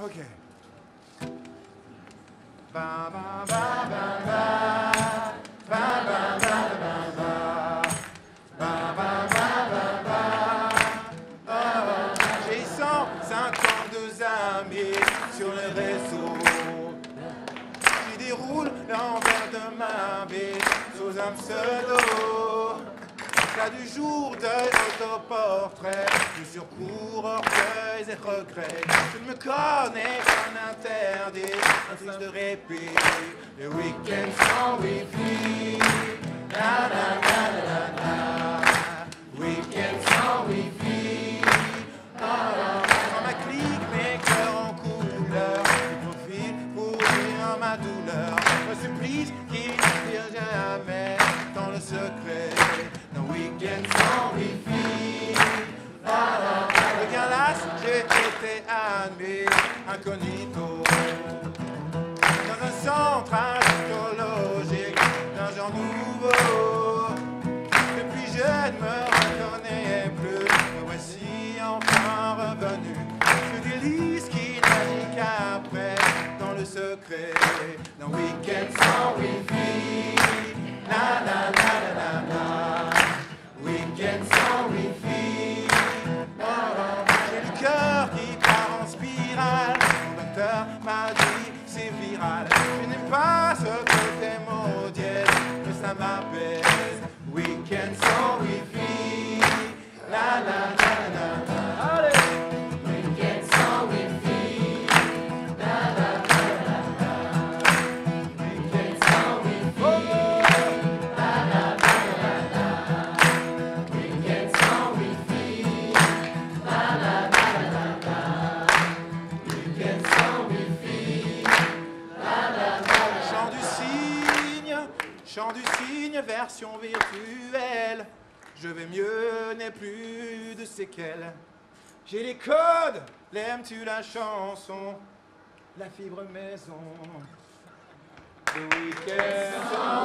Ok. Ba, ba, ba, J'ai 152 amis sur le réseau. Qui déroule l'envers de ma vie sous un pseudo. Cas du jour d'œil, autoportrait, du surcours, orgueil et regrets. Tu ne me connais qu'un interdit, un triste de répit. Les week-ends sans wifi. Été admis incognito. Dans un centre archéologique d'un genre nouveau. Depuis je ne me reconnais plus. Me voici enfin revenu. Ce délice qui navigue qu'après dans le secret d'un week-end sans wifi. La la la la la la. Week-end sans wifi. Docteur m'a dit c'est viral. Je n'aime pas ce côté maudit, mais ça m'apaise. Week-end sans wifi. La la. Chant du cygne, version virtuelle. Je vais mieux, n'ai plus de séquelles. J'ai les codes, l'aimes-tu la chanson La fibre maison. Le week-end sans.